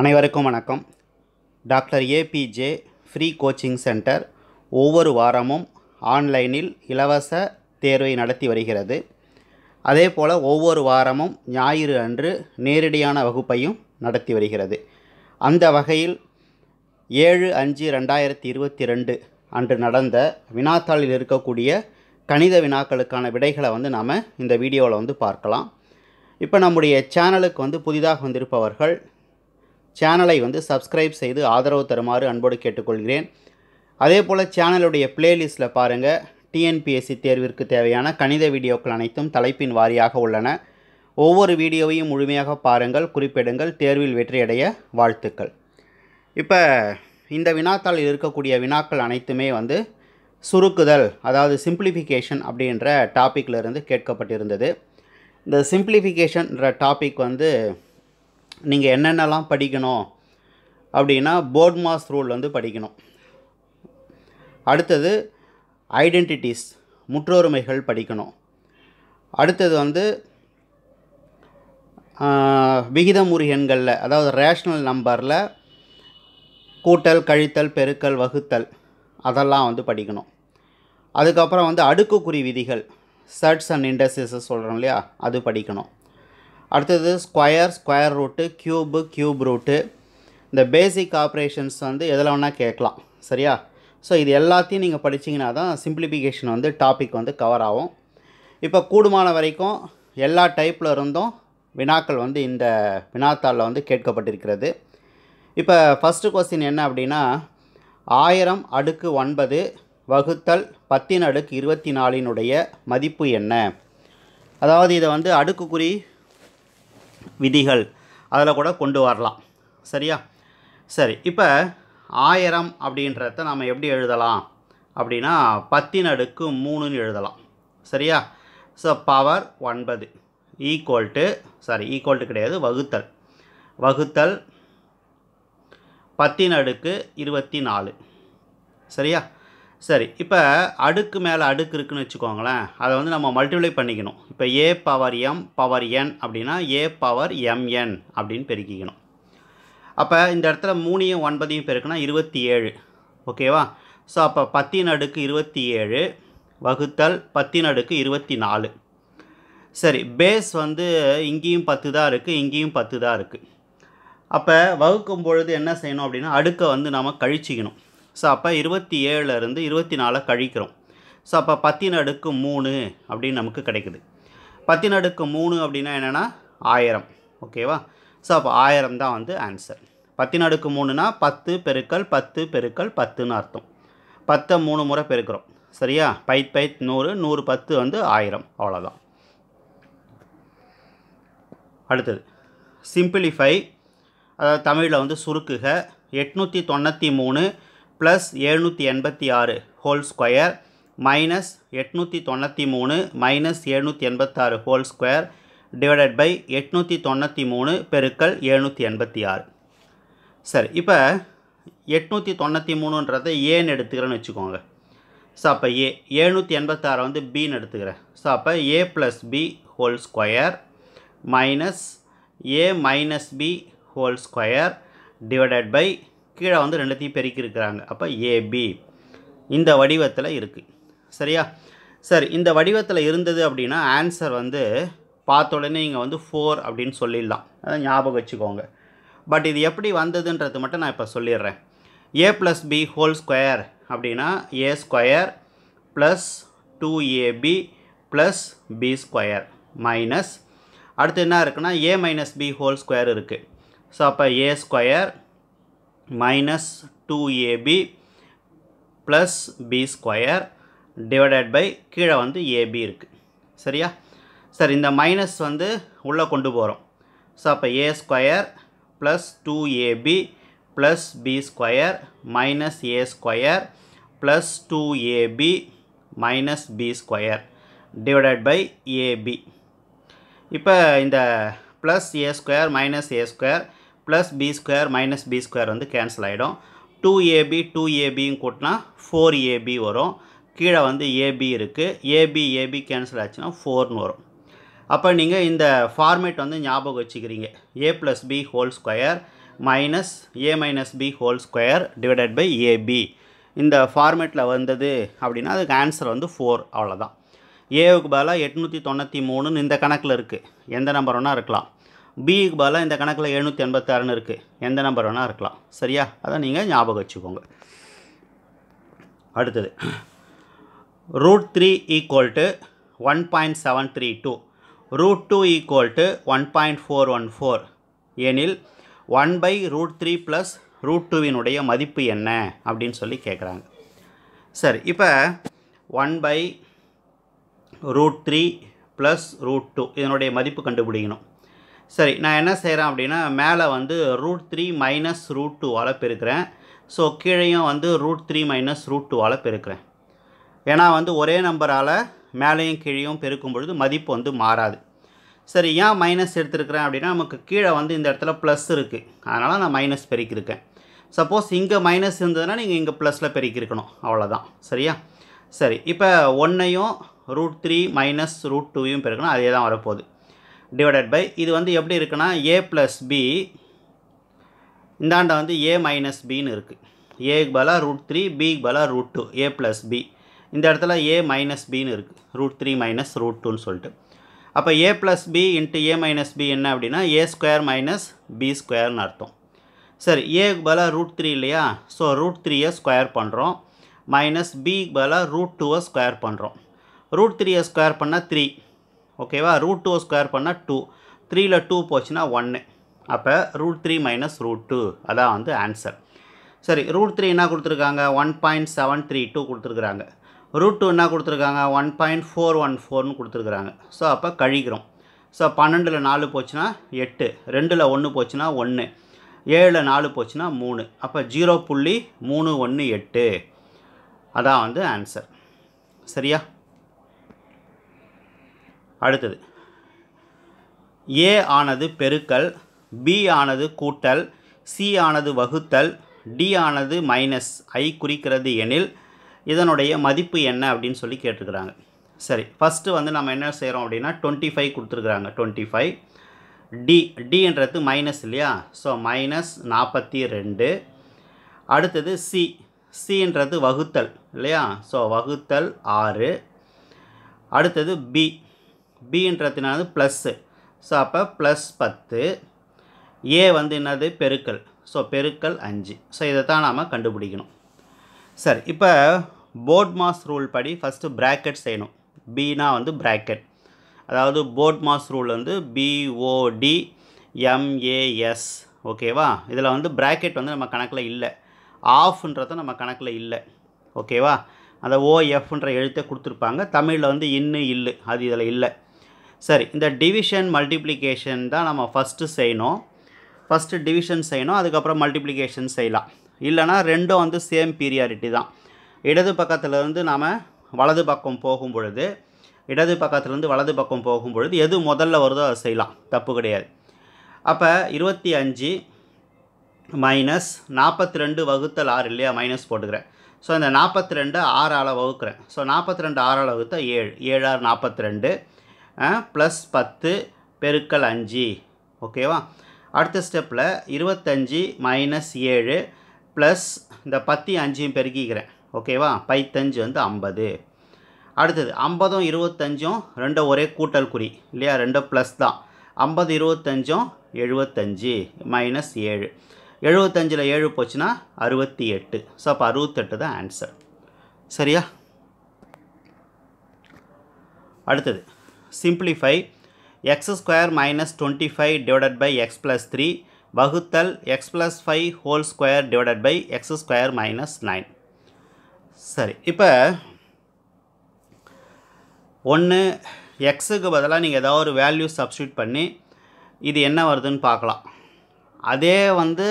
அனைவருக்கும் வணக்கம். Doctor APJ free coaching centre ஒவ்வொரு வாரமும் ஆன்லைனில் இலவச தேர்வை நடத்தி வருகிறது. அதே போல் ஒவ்வொரு வாரமும் ஞாயிறு அன்று நேரடியான வகுப்பையும் நடத்தி வருகிறது. அந்த வகையில் ஏழு அஞ்சு ரெண்டாயிரத்தி இருபத்தி ரெண்டு அன்று நடந்த வினாத்தாளில் இருக்கக்கூடிய கணித வினாக்களுக்கான விடைகளை வந்து நாம் இந்த வீடியோவில் வந்து பார்க்கலாம். இப்போ நம்முடைய சேனலுக்கு வந்து புதிதாக வந்திருப்பவர்கள் சேனலை வந்து சப்ஸ்கிரைப் செய்து ஆதரவு தருமாறு அன்போடு கேட்டுக்கொள்கிறேன். அதே போல் சேனலுடைய பிளேலிஸ்ட்டில் பாருங்கள் டிஎன்பிஎஸ்சி தேர்விற்கு தேவையான கணித வீடியோக்கள் அனைத்தும் தலைப்பின் வாரியாக உள்ளன. ஒவ்வொரு வீடியோவையும் முழுமையாக பாருங்கள் குறிப்பிடுங்கள் தேர்வில் வெற்றியடைய வாழ்த்துக்கள். இப்போ இந்த வினாத்தாளில் இருக்கக்கூடிய வினாக்கள் அனைத்துமே வந்து சுருக்குதல் அதாவது சிம்பிளிஃபிகேஷன் அப்படின்ற டாப்பிக்கில் இருந்து கேட்கப்பட்டிருந்தது. இந்த சிம்பிளிஃபிகேஷன்ற டாபிக் வந்து நீங்கள் என்னென்னலாம் படிக்கணும் அப்படின்னா போர்ட் மாஸ் ரூல் வந்து படிக்கணும். அடுத்தது ஐடென்டிட்டிஸ் முற்றொருமைகள் படிக்கணும். அடுத்தது வந்து விகிதமுறி எண்களில் அதாவது ரேஷ்னல் நம்பரில் கூட்டல் கழித்தல் பெருக்கல் வகுத்தல் அதெல்லாம் வந்து படிக்கணும். அதுக்கப்புறம் வந்து அடுக்குக்குறி விதிகள் சர்ட்ஸ் அண்ட் இண்டஸ்ட்ரீஸை சொல்கிறோம் இல்லையா அது படிக்கணும். அடுத்தது square square root cube cube root இந்த பேசிக் ஆப்ரேஷன்ஸ் வந்து எதில் வேணால் கேட்கலாம். சரியா? ஸோ இது எல்லாத்தையும் நீங்கள் படிச்சிங்கன்னா தான் சிம்பிளிஃபிகேஷன் வந்து டாபிக் வந்து கவர் ஆகும். இப்போ கூடுமான வரைக்கும் எல்லா டைப்பில் இருந்தும் வினாக்கள் வந்து இந்த வினாத்தாளில் வந்து கேட்கப்பட்டிருக்கிறது. இப்போ ஃபஸ்ட்டு கொஸ்டின் என்ன அப்படின்னா ஆயிரம் அடுக்கு ஒன்பது வகுத்தல் பத்தின் அடுக்கு இருபத்தி நாலினுடைய மதிப்பு என்ன? அதாவது இதை வந்து அடுக்குக்குறி விதிகள் அதில் கூட கொண்டு வரலாம். சரியா? சரி இப்போ ஆயிரம் அப்படின்றத நம்ம எப்படி எழுதலாம்? அப்படின்னா பத்தின் அடுக்கு மூணுன்னு எழுதலாம். சரியா? ஸோ பவர் ஒன்பது. Equal to sorry equal to கிடையாது வகுத்தல். வகுத்தல் பத்தின் அடுக்கு இருபத்தி நாலு. சரியா? சரி இப்போ அடுக்கு மேலே அடுக்கு இருக்குன்னு வச்சுக்கோங்களேன் அதை வந்து நம்ம மல்டிப்ளை பண்ணிக்கணும். இப்போ a power m power n அப்படின்னா ஏ பவர் எம்என் அப்படின்னு பெருக்கிக்கணும். அப்போ இந்த இடத்துல மூணையும் ஒன்பதையும் பெருக்குன்னா இருபத்தி ஏழு ஓகேவா ஸோ அப்போ பத்தின் அடுக்கு இருபத்தி ஏழு வகுத்தல் பத்தின் அடுக்கு இருபத்தி நாலு சரி பேஸ் வந்து இங்கேயும் பத்து தான் இருக்குது இங்கேயும் பத்து தான் இருக்குது அப்போ வகுக்கும் பொழுது என்ன செய்யணும் அப்படின்னா அடுக்கை வந்து நாம் கழிச்சிக்கணும். ஸோ அப்போ இருபத்தி ஏழுலேருந்து இருபத்தி நாலை கழிக்கிறோம். ஸோ அப்போ பத்தின் அடுக்கு மூணு அப்படின்னு நமக்கு கிடைக்குது. பத்தின் அடுக்கு மூணு அப்படின்னா என்னென்னா ஆயிரம். ஓகேவா ஸோ அப்போ ஆயிரம் தான் வந்து ஆன்சர் பத்தின் அடுக்கு மூணுனா பத்து பெருக்கல் பத்து பெருக்கல் பத்துன்னு அர்த்தம். பத்தை மூணு முறை பெருக்கிறோம். சரியா? பைத் பைத் நூறு நூறு பத்து வந்து ஆயிரம். அவ்வளோதான் அடுத்தது. சிம்பிளிஃபை அதாவது தமிழில் வந்து சுருக்குக. எட்நூற்றி தொண்ணூற்றி மூணு ப்ளஸ் எழுநூற்றி எண்பத்தி ஆறு ஹோல் ஸ்கொயர் மைனஸ் எட்நூற்றி தொண்ணூற்றி மூணு மைனஸ் எழுநூற்றி எண்பத்தாறு ஹோல் ஸ்கொயர் டிவைடட் பை எட்நூற்றி தொண்ணூற்றி மூணு பெருக்கல் எழுநூற்றி எண்பத்தி ஆறு. சரி இப்போ எட்நூற்றி தொண்ணூற்றி மூணுன்றதை ஏன்னு எடுத்துக்கிறேன்னு வச்சுக்கோங்க. ஸோ அப்போ ஏ எழுநூற்றி எண்பத்தாறை வந்து பின்னு எடுத்துக்கிறேன். ஸோ அப்போ a plus b whole square minus a minus b whole square divided by கீழே வந்து ரெண்டுத்தையும் பெருக்கியிருக்கிறாங்க. அப்போ ஏபி இந்த வடிவத்தில் இருக்குது சரியா? சரி இந்த வடிவத்தில் இருந்தது அப்படின்னா ஆன்சர் வந்து பார்த்த உடனே இங்கே வந்து ஃபோர் அப்படின்னு சொல்லிடலாம். அதை ஞாபகம் வச்சுக்கோங்க. பட் இது எப்படி வந்ததுன்றது மட்டும் நான் இப்போ சொல்லிடுறேன். A plus b whole square அப்படின்னா a square plus two a b plus b square minus அடுத்து என்ன இருக்குன்னா a minus b whole square இருக்குது ஸோ அப்போ a square minus two a b plus b square divided by கீழே வந்து AB இருக்குது சரியா? சார் இந்த மைனஸ் வந்து உள்ளே கொண்டு போகிறோம் ஸோ அப்போ a square plus two a b plus b square minus a square plus two a b minus b square divided by a b இப்போ இந்த plus a square minus a square plus b square minus b square வந்து cancel ஆகிடும் two AB two ஏபியும் கூட்டினா four AB வரும். கீழே வந்து AB இருக்குது ஏபி ஏபி கேன்சல் ஆச்சுன்னா ஃபோர்னு வரும். அப்போ நீங்கள் இந்த ஃபார்மேட் வந்து ஞாபகம் வச்சுக்கிறீங்க. A plus b whole square minus a minus b whole square divided by a b இந்த ஃபார்மேட்டில் வந்தது அப்படின்னா அதுக்கு ஆன்சர் வந்து ஃபோர் அவ்வளோதான் ஏவுக்கு பதிலாக எட்நூற்றி தொண்ணூற்றி மூணுன்னு இந்த கணக்கில் இருக்குது எந்த நம்பர் வேணால் இருக்கலாம். பிக்கு பதிலாக இந்த கணக்கில் எழுநூற்றி எண்பத்தாறுன்னு இருக்குது எந்த நம்பர் வேணால் இருக்கலாம். சரியா? அதை நீங்கள் ஞாபகம் வச்சுக்கோங்க. அடுத்தது. Root three equal to one point seven three two root two equal to one point four one four எனில் one by root three plus root டூவினுடைய மதிப்பு என்ன? அப்படின்னு சொல்லி கேட்குறாங்க சரி இப்போ one by root three plus root two இதனுடைய மதிப்பு கண்டுபிடிக்கணும். சரி நான் என்ன செய்கிறேன் அப்படின்னா மேலே வந்து ரூட் த்ரீ மைனஸ் ரூட் டூவால் பெருக்கிறேன். ஸோ கீழேயும் வந்து ரூட் த்ரீ மைனஸ் ரூட் டூவால் பெருக்கிறேன். ஏன்னா வந்து ஒரே நம்பரால் மேலேயும் கீழேயும் பெருக்கும் பொழுது மதிப்பு வந்து மாறாது. சரி ஏன் மைனஸ் எடுத்துருக்கிறேன் அப்படின்னா நமக்கு கீழே வந்து இந்த இடத்துல ப்ளஸ் இருக்குது அதனால் நான் மைனஸ் பெருக்கியிருக்கேன். சப்போஸ் இங்கே மைனஸ் இருந்ததுன்னா நீங்கள் இங்கே ப்ளஸில் பெருக்கியிருக்கணும். அவ்வளோதான் சரியா? சரி இப்போ ஒன்றையும் ரூட் த்ரீ மைனஸ் ரூட் டூவையும் பெருக்கணும். அதே தான் வரப்போகுது. டிவைடட் பை இது வந்து எப்படி இருக்குன்னா ஏ ப்ளஸ் பி இந்தாண்ட வந்து ஏ மைனஸ் பின்னு இருக்குது ஏக்கு பலா ரூட் த்ரீ பிக்கு பதிலாக root two a plus b இந்த இடத்துல ஏ மைனஸ் பின்னு இருக்குது ரூட் த்ரீ மைனஸ் ரூட் டூன்னு சொல்லிட்டு. அப்போ a plus b into a minus b என்ன அப்படின்னா ஏ ஸ்கொயர் மைனஸ் பி ஸ்கொயர்னு அர்த்தம். சரி ஏக்கு பதிலாக ரூட் த்ரீ இல்லையா? ஸோ ரூட் த்ரீயை ஸ்கொயர் பண்ணுறோம் மைனஸ் பிக்கு பலா ரூட் டூவை ஸ்கொயர் பண்ணுறோம் ரூட் த்ரீயை ஸ்கொயர் பண்ணால் த்ரீ ஓகேவா? ரூட் டூ ஸ்கொயர் பண்ணால் டூ த்ரீயில் டூ போச்சுன்னா ஒன்று அப்போ root three minus root two அதான் வந்து ஆன்சர் சரி ரூட் த்ரீ என்ன கொடுத்துருக்காங்க? One point seven three two கொடுத்துருக்குறாங்க. ரூட் டூ என்ன கொடுத்துருக்காங்க? ஒன் பாயிண்ட் ஃபோர் ஒன் ஃபோர்னு கொடுத்துருக்குறாங்க. ஸோ அப்போ கழிக்கிறோம். ஸோ பன்னெண்டில் நாலு போச்சுன்னா எட்டு. ரெண்டில் ஒன்று போச்சுன்னா ஒன்று ஏழில் நாலு போச்சுன்னா மூணு. அப்போ ஜீரோ புள்ளி மூணு ஒன்று எட்டு. அதான் வந்து ஆன்சர் சரியா? அடுத்தது. ஏ ஆனது பெருக்கல் பி ஆனது கூட்டல் சி ஆனது வகுத்தல் டி ஆனது மைனஸ். ஐ குறிக்கிறது எனில் இதனுடைய மதிப்பு என்ன அப்படின்னு சொல்லி கேட்டிருக்கிறாங்க. சரி ஃபஸ்ட்டு வந்து நம்ம என்ன செய்கிறோம் அப்படின்னா டுவெண்ட்டி ஃபைவ் கொடுத்துருக்குறாங்க டுவெண்ட்டி ஃபைவ் டி டின்றது மைனஸ் இல்லையா? ஸோ மைனஸ் நாற்பத்தி ரெண்டு. அடுத்தது சி சின்றது வகுத்தல் இல்லையா? ஸோ வகுத்தல் ஆறு. அடுத்தது பி பின்றதுனால ப்ளஸ்ஸு ஸோ அப்போ ப்ளஸ் பத்து. ஏ வந்து என்னது? பெருக்கல். ஸோ பெருக்கல் அஞ்சு. ஸோ இதை தான் நாம் கண்டுபிடிக்கணும். சரி இப்போ போர்ட் மாஸ் ரூல் படி ஃபஸ்ட்டு ப்ராக்கெட் செய்யணும். பீனா வந்து ப்ராக்கெட் அதாவது போர்ட் மாஸ் ரூல் வந்து பிஓடி எம்ஏஎஸ் ஓகேவா இதில் வந்து ப்ராக்கெட் வந்து நம்ம கணக்கில் இல்லை. ஆஃப்ன்றதும் நம்ம கணக்கில் இல்லை. ஓகேவா அந்த ஓஎஃப்ன்ற எழுத்தை கொடுத்துருப்பாங்க. தமிழில் வந்து இன்னு இல்லை. அது இதில் இல்லை. சரி இந்த டிவிஷன் மல்டிப்ளிகேஷன் தான் நம்ம ஃபஸ்ட்டு செய்யணும். ஃபஸ்ட்டு டிவிஷன் செய்யணும் அதுக்கப்புறம் மல்டிப்ளிகேஷன் செய்யலாம். இல்லைனா ரெண்டும் வந்து சேம் பீரியாரிட்டி தான். இடது பக்கத்துலேருந்து நாம் வலது பக்கம் போகும் பொழுது இடது பக்கத்துலேருந்து வலது பக்கம் போகும் பொழுது எது முதல்ல வருதோ அதை செய்யலாம். தப்பு கிடையாது. அப்போ இருபத்தி அஞ்சு மைனஸ் நாற்பத்தி ரெண்டு வகுத்தல் ஆறு இல்லையா? மைனஸ் போட்டுக்கிறேன். ஸோ இந்த நாற்பத்தி ரெண்டு ஆறால் வகுக்கிறேன். ஸோ நாற்பத்தி ரெண்டு ஆறால் வகுத்தா ஏழு. ஏழாறு நாற்பத்தி ரெண்டு. ப்ளஸ் பத்து பெருக்கல் அஞ்சு. ஓகேவா அடுத்த ஸ்டெப்பில் இருபத்தஞ்சி மைனஸ் ஏழு ப்ளஸ் இந்த பத்தி அஞ்சையும் பெருக்கிக்கிறேன். ஓகேவா பைத்தஞ்சு வந்து ஐம்பது. அடுத்தது ஐம்பதும் இருபத்தஞ்சும் ரெண்டும் ஒரே கூட்டல் குறி இல்லையா? ரெண்டும் ப்ளஸ் தான். ஐம்பது இருபத்தஞ்சும் எழுபத்தஞ்சு மைனஸ் ஏழு. எழுபத்தஞ்சில் ஏழு போச்சுன்னா அறுபத்தி எட்டு ஸோ அப்போ அறுபத்தெட்டு தான் ஆன்சர் சரியா? அடுத்தது simplify x square minus twenty five divided by x plus three வகுத்தல் x plus five whole square divided by x square minus nine சரி இப்போ ஒன்று எக்ஸுக்கு பதிலாக நீங்கள் ஏதாவது ஒரு வேல்யூ சப்ஸ்டியூட் பண்ணி இது என்ன வருதுன்னு பார்க்கலாம். அதே வந்து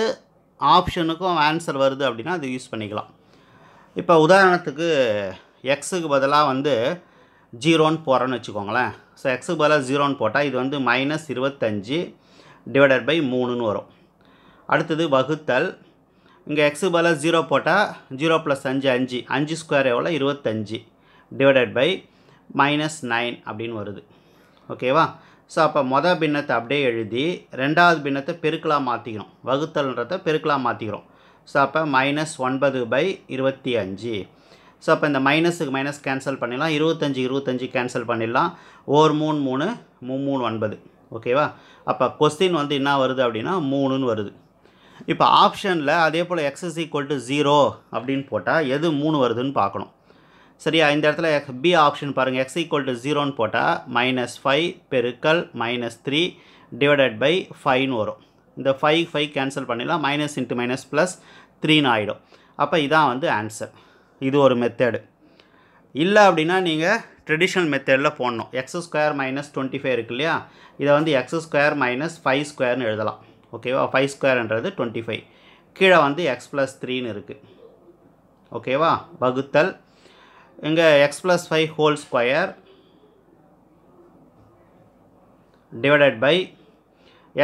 ஆப்ஷனுக்கும் ஆன்சர் வருது அப்படின்னா அது யூஸ் பண்ணிக்கலாம். இப்போ உதாரணத்துக்கு எக்ஸுக்கு பதிலாக வந்து ஜீரோன்னு போகிறோன்னு வச்சுக்கோங்களேன். ஸோ எக்ஸுக்கு பதிலாக ஜீரோன்னு போட்டால் இது வந்து மைனஸ் இருபத்தஞ்சி டிவைடட் பை மூணுன்னு வரும். அடுத்தது வகுத்தல். இங்கே எக்ஸுக்கு பதிலாக ஜீரோ போட்டால் ஜீரோ ப்ளஸ் அஞ்சு அஞ்சு. அஞ்சு ஸ்கொயர் எவ்வளோ இருபத்தஞ்சி டிவைடட் பை மைனஸ் நைன் அப்படின்னு வருது. ஓகேவா ஸோ அப்போ மொதல் பின்னத்தை அப்படியே எழுதி ரெண்டாவது பின்னத்தை பெருக்கலாக மாற்றிக்கிறோம் வகுத்தல்ன்றத பெருக்கலாக மாற்றிக்கிறோம் ஸோ அப்போ மைனஸ் ஒன்பது பை இருபத்தி அஞ்சு. ஸோ அப்போ இந்த மைனஸுக்கு மைனஸ் கேன்சல் பண்ணிடலாம். இருபத்தஞ்சி இருபத்தஞ்சி கேன்சல் பண்ணிடலாம். ஓர் மூணு மூணு மூ மூணு ஒன்பது. ஓகேவா அப்போ கொஸ்டின் வந்து என்ன வருது அப்படின்னா மூணுன்னு வருது. இப்போ ஆப்ஷனில் அதே போல் எக்ஸஸ் ஈக்குவல் டு ஜீரோ அப்படின்னு போட்டால் எது மூணு வருதுன்னு பார்க்கணும். சரியா? இந்த இடத்துல எக்ஸ் பி ஆப்ஷன் பாருங்கள் எக்ஸ் ஈக்குவல் டு ஜீரோன்னு போட்டால் மைனஸ் ஃபைவ் பெருக்கல் மைனஸ் த்ரீ டிவைடட் பை ஃபைவ்னு வரும். இந்த ஃபைவ் ஃபைவ் கேன்சல் பண்ணிடலாம். மைனஸ் இன்ட்டு மைனஸ் ப்ளஸ் த்ரீன்னு ஆகிடும் அப்போ இதான் வந்து ஆன்சர் இது ஒரு மெத்தேடு இல்லை அப்படின்னா நீங்கள் ட்ரெடிஷ்னல் மெத்தடில் போடணும். X square minus twenty five இருக்கு இல்லையா? இதை வந்து எக்ஸ் ஸ்கொயர் மைனஸ் ஃபைவ் ஸ்கொயர்னு எழுதலாம். ஓகேவா ஃபைவ் ஸ்கொயர்ன்றது டுவெண்ட்டி ஃபைவ் கீழே வந்து எக்ஸ் ப்ளஸ் த்ரீன்னு இருக்குது ஓகேவா வகுத்தல். இங்கே x plus five whole square divided by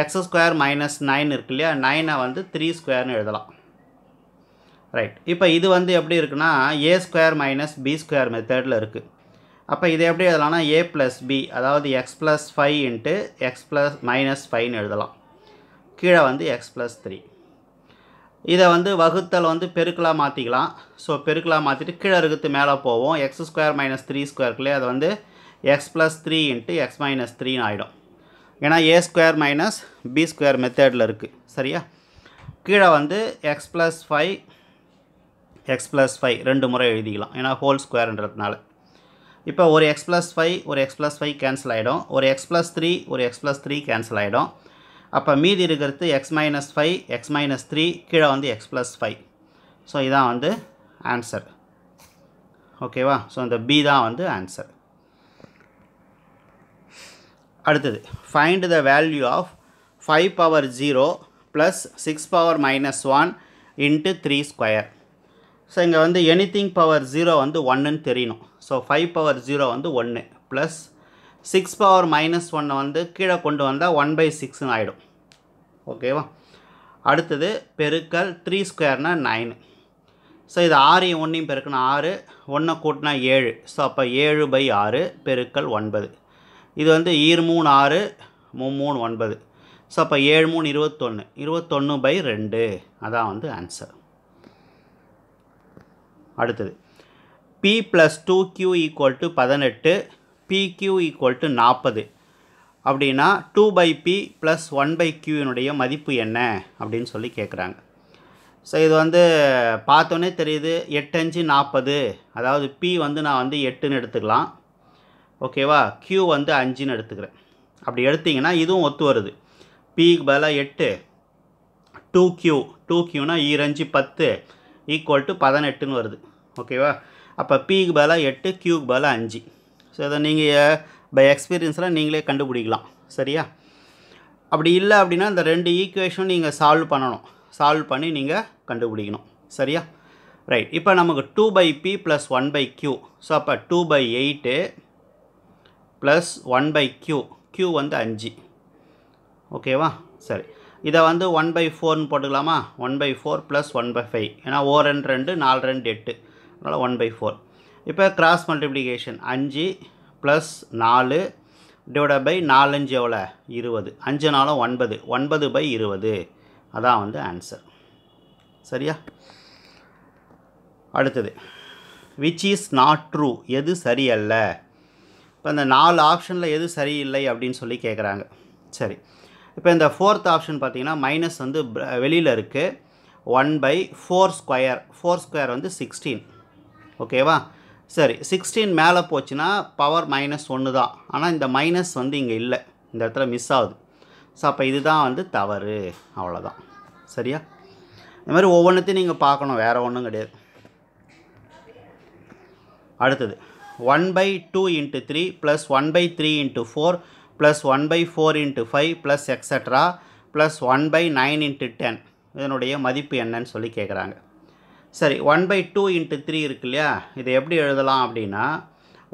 x square minus nine இருக்கு இல்லையா? நைனை வந்து த்ரீ ஸ்கொயர்னு எழுதலாம். ரைட் இப்போ இது வந்து எப்படி இருக்குன்னா A square minus B square மெத்தடில் இருக்குது அப்போ இது எப்படி எழுதலாம்னா ஏ ப்ளஸ் பி அதாவது x plus five into x plus minus ஃபைவ்னு எழுதலாம். கீழே வந்து எக்ஸ் ப்ளஸ் த்ரீ இதை வந்து வகுத்தல் வந்து பெருக்கலாக மாற்றிக்கலாம் ஸோ பெருக்கலாக மாற்றிட்டு கீழே இருக்கிறது மேலே போவோம். எக்ஸ் ஸ்கொயர் மைனஸ் த்ரீ ஸ்கொயருக்குள்ளே அது வந்து x plus three into x minus த்ரீன்னு ஆகிடும் ஏன்னா A square minus B square மெத்தடில் இருக்குது சரியா? கீழே வந்து x plus five x plus five ரெண்டு முறை எழுதிக்கலாம். ஏன்னா ஹோல் ஸ்கொயர்ன்றதுனால இப்போ ஒரு எக்ஸ் ப்ளஸ் ஃபைவ் ஒரு எக்ஸ் ப்ளஸ் ஃபைவ் கேன்சல் ஆகிடும் ஒரு எக்ஸ் ப்ளஸ் த்ரீ ஒரு எக்ஸ் ப்ளஸ் த்ரீ கேன்சல் ஆகிடும் அப்போ மீதி இருக்கிறது x minus five x minus three கீழே வந்து எக்ஸ் ப்ளஸ் ஃபைவ் ஸோ இதான் வந்து ஆன்சர் ஓகேவா ஸோ இந்த பி தான் வந்து ஆன்சர் அடுத்தது find the value of five power zero plus six power minus one into three square so இங்கே வந்து எனிதிங் பவர் ஜீரோ வந்து ஒன்றுன்னு தெரியணும். ஸோ ஃபைவ் பவர் ஜீரோ வந்து ஒன்று ப்ளஸ் சிக்ஸ் பவர் மைனஸ் ஒன்னை வந்து கீழே கொண்டு வந்தால் ஒன் பை சிக்ஸ்னு ஆகிடும் ஓகேவா அடுத்தது பெருக்கல் த்ரீ ஸ்கொயர்னா நைனு ஸோ இது ஆறையும் ஒன்றையும் பெருக்கணும். ஆறு ஒன்றை கூட்டினா ஏழு. ஸோ அப்போ ஏழு பை ஆறு பெருக்கல் ஒன்பது. இது வந்து ஈர் மூணு ஆறு மூ மூணு ஒன்பது. ஸோ அப்போ ஏழு மூணு இருபத்தொன்று இருபத்தொன்று பை ரெண்டு. அதான் வந்து ஆன்சர் அடுத்தது. P plus two Q equal to பதினெட்டு பிக்யூ ஈக்குவல் டு நாற்பது அப்படின்னா two by P plus one by கியூனுடைய மதிப்பு என்ன? அப்படின்னு சொல்லி கேட்குறாங்க ஸோ இது வந்து பார்த்தோன்னே தெரியுது. எட்டஞ்சு நாற்பது அதாவது பி வந்து நான் வந்து எட்டுன்னு எடுத்துக்கலாம். ஓகேவா கியூ வந்து அஞ்சுன்னு எடுத்துக்கிறேன். அப்படி எடுத்திங்கன்னா இதுவும் ஒத்து வருது. பிக்கு பதிலாக எட்டு. டூ கியூ டூ கியூனால் ஈரஞ்சு பத்து. ஈக்குவல் டு பதினெட்டுன்னு வருது. ஓகேவா அப்போ பிக்கு பதிலாக எட்டு கியூக்கு பதிலாக அஞ்சு. ஸோ இதை நீங்கள் பை எக்ஸ்பீரியன்ஸில் நீங்களே கண்டுபிடிக்கலாம். சரியா? அப்படி இல்லை அப்படின்னா இந்த ரெண்டு ஈக்குவேஷனும் நீங்கள் சால்வ் பண்ணணும். சால்வ் பண்ணி நீங்கள் கண்டுபிடிக்கணும். சரியா? ரைட் இப்போ நமக்கு two by P plus one by Q so அப்போ two by eight plus one by Q Q வந்து அஞ்சு. ஓகேவா சரி. இதை வந்து ஒன் பை ஃபோர்னு போட்டுக்கலாமா? One by four plus one by five ஏன்னா ஓ ரெண்டு ரெண்டு நாலு ரெண்டு எட்டு. அதனால் ஒன் பை ஃபோர் இப்போ கிராஸ் மல்டிப்ளிகேஷன் அஞ்சு ப்ளஸ் நாலு டிவைட பை நாலஞ்சு எவ்வளோ இருபது. அஞ்சு நாளும் ஒன்பது. ஒன்பது பை இருபது. அதான் வந்து ஆன்சர் சரியா? அடுத்தது. விச் இஸ் நாட் ட்ரூ எது சரியல்ல? இப்போ இந்த நாலு ஆப்ஷனில் எது சரியில்லை அப்படின்னு சொல்லி கேட்குறாங்க சரி. இப்போ இந்த ஃபோர்த் ஆப்ஷன் பார்த்தீங்கன்னா மைனஸ் வந்து வெளியில் இருக்குது one by four square four square வந்து சிக்ஸ்டீன் ஓகேவா சரி சிக்ஸ்டீன் மேலே போச்சுன்னா பவர் மைனஸ் ஒன்று தான். ஆனால் இந்த மைனஸ் வந்து இங்கே இல்லை. இந்த இடத்துல மிஸ் ஆகுது. ஸோ அப்போ இதுதான் வந்து தவறு. அவ்வளோதான் சரியா? இந்த மாதிரி ஒவ்வொன்றத்தையும் நீங்கள் பார்க்கணும். வேறு ஒன்றும் கிடையாது. அடுத்தது. One by two into three plus one by three into four plus one by four into five plus extra plus one by nine into ten இதனுடைய மதிப்பு என்னன்னு சொல்லி கேட்குறாங்க சரி one by two into three இருக்கு இல்லையா? இதை எப்படி எழுதலாம் அப்படின்னா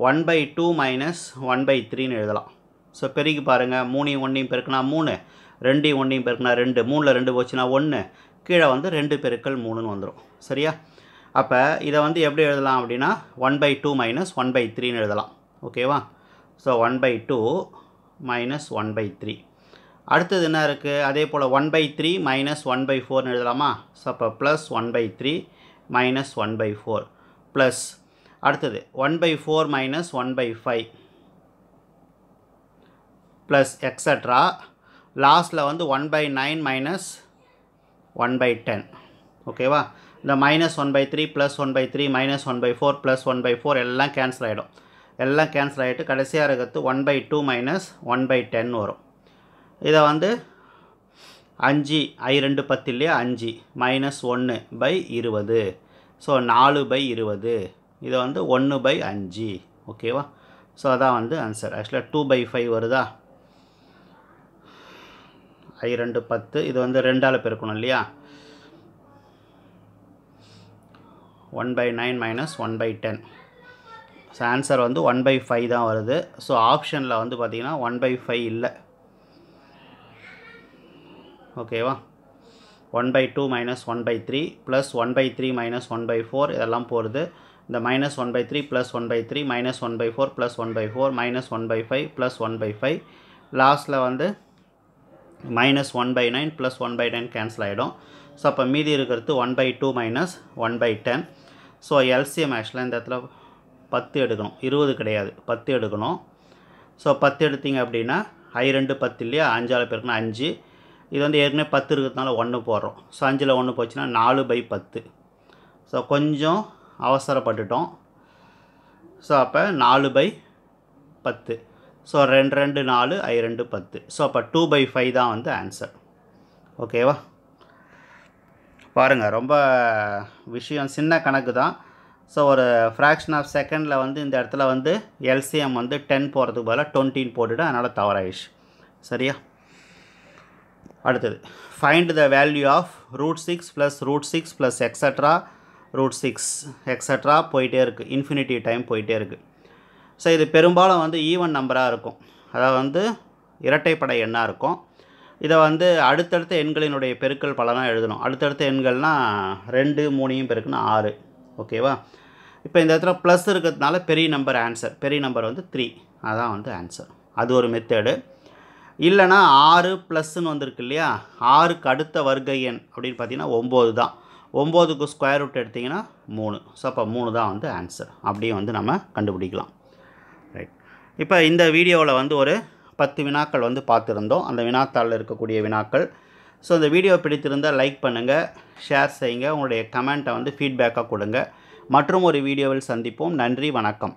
one by two minus one by த்ரீன்னு எழுதலாம். ஸோ பெருக்கி பாருங்கள் மூணையும் ஒன்றையும் பெருக்கினா மூணு ரெண்டையும் ஒன்றையும் பெருக்குனா ரெண்டு மூணில் ரெண்டு போச்சுன்னா ஒன்று கீழே வந்து ரெண்டு பெருக்கள் மூணுன்னு வந்துடும் சரியா? அப்போ இதை வந்து எப்படி எழுதலாம் அப்படின்னா one by two minus one by த்ரீன்னு எழுதலாம். ஓகேவா so one by two minus one by three அடுத்தது என்ன இருக்குது அதே போல் one by three minus one by ஃபோர்னு எழுதலாமா ஸோ அப்போ plus one by three minus one by four plus அடுத்தது one by four minus one by five plus extra லாஸ்ட்டில் வந்து one by nine minus one by ten ஓகேவா இந்த minus one by three plus one by three minus one by four plus one by four எல்லாம் cancel ஆகிடும் எல்லாம் cancel ஆகிட்டு கடைசியாக இருக்கிறது one by two minus one by ten வரும். இதை வந்து அஞ்சு ஐ ரெண்டு பத்து இல்லையா? அஞ்சு மைனஸ் ஒன்று பை இருபது. ஸோ நாலு பை இருபது. இதை வந்து ஒன்று பை அஞ்சு. ஓகேவா ஸோ அதான் வந்து ஆன்சர் ஆக்சுவலாக டூ பை ஃபைவ் வருதா? ஐ ரெண்டு பத்து. இது வந்து ரெண்டால் பெருக்கணும் இல்லையா? One by nine minus one by ten so answer வந்து ஒன் பை ஃபைவ் தான் வருது ஸோ ஆப்ஷனில் வந்து பார்த்திங்கன்னா ஒன் பை ஃபைவ் இல்லை ஓகேவா one by two minus one by three plus one by three minus one by four இதெல்லாம் போகிறது இந்த minus one by three plus one by three minus one by four plus one by four minus one by five plus one by five லாஸ்ட்டில் வந்து minus one by nine plus one by ten cancel ஆகிடும் so அப்போ மீதி இருக்கிறது one by two minus one by ten so LCM ஆக்சுவலாக இந்த இடத்துல பத்து எடுக்கணும். இருபது கிடையாது. பத்து எடுக்கணும். ஸோ பத்து எடுத்தீங்க அப்படின்னா ஐ ரெண்டு பத்து இல்லையா? அஞ்சால் பேருக்குன்னா அஞ்சு. இது வந்து ஏற்கனவே பத்து இருக்கிறதுனால ஒன்று போடுறோம். ஸோ அஞ்சில் ஒன்று போச்சுன்னா நாலு பை பத்து. ஸோ கொஞ்சம் அவசரப்பட்டுட்டோம். ஸோ அப்போ நாலு பை பத்து. ஸோ ரெண்டு ரெண்டு நாலு ஐ ரெண்டு பத்து. ஸோ அப்போ டூ பை ஃபைவ் தான் வந்து ஆன்சர் ஓகேவா பாருங்கள் ரொம்ப விஷயம் சின்ன கணக்கு தான். ஸோ ஒரு ஃப்ராக்ஷன் ஆஃப் செகண்டில் வந்து இந்த இடத்துல வந்து எல்சிஎம் வந்து டென் போகிறதுக்கு பதிலாக டுவெண்ட்டின்னு போட்டுவிட்டு அதனால் தவறாயிடுச்சு. சரியா? அடுத்தது find the value of root six plus root six plus extra root six extra போயிட்டே இருக்குது இன்ஃபினிட்டி டைம் போயிட்டே இருக்குது ஸோ இது பெரும்பாலும் வந்து ஈவன் நம்பராக இருக்கும். அதாவது வந்து இரட்டைப்படை எண்ணாக இருக்கும். இதை வந்து அடுத்தடுத்த எண்களினுடைய பெருக்கல் பலனாக எழுதணும். அடுத்தடுத்த எண்கள்னால் ரெண்டு மூணையும் பெருக்குன்னா ஆறு. ஓகேவா இப்போ இந்த இடத்துல ப்ளஸ் இருக்கிறதுனால பெரிய நம்பர் ஆன்சர் பெரிய நம்பர் வந்து த்ரீ அதான் வந்து ஆன்சர் அது ஒரு மெத்தேடு இல்லைனா ஆறு ப்ளஸ்ன்னு வந்திருக்கு இல்லையா? ஆறுக்கு அடுத்த வர்க்க எண் அப்படின்னு பார்த்தீங்கன்னா ஒம்பது தான். ஒம்போதுக்கு ஸ்கொயர் ரூட் எடுத்திங்கன்னா மூணு. ஸோ அப்போ மூணு தான் வந்து ஆன்சர் அப்படியும் வந்து நம்ம கண்டுபிடிக்கலாம். ரைட் இப்போ இந்த வீடியோவில் வந்து ஒரு பத்து வினாக்கள் வந்து பார்த்துருந்தோம். அந்த வினாத்தாளில் இருக்கக்கூடிய வினாக்கள். ஸோ இந்த வீடியோ பிடித்திருந்தால் லைக் பண்ணுங்கள் ஷேர் செய்யுங்க. உங்களுடைய கமெண்ட்டை வந்து ஃபீட்பேக்காக கொடுங்க. மற்றும் ஒரு வீடியோவில் சந்திப்போம். நன்றி வணக்கம்.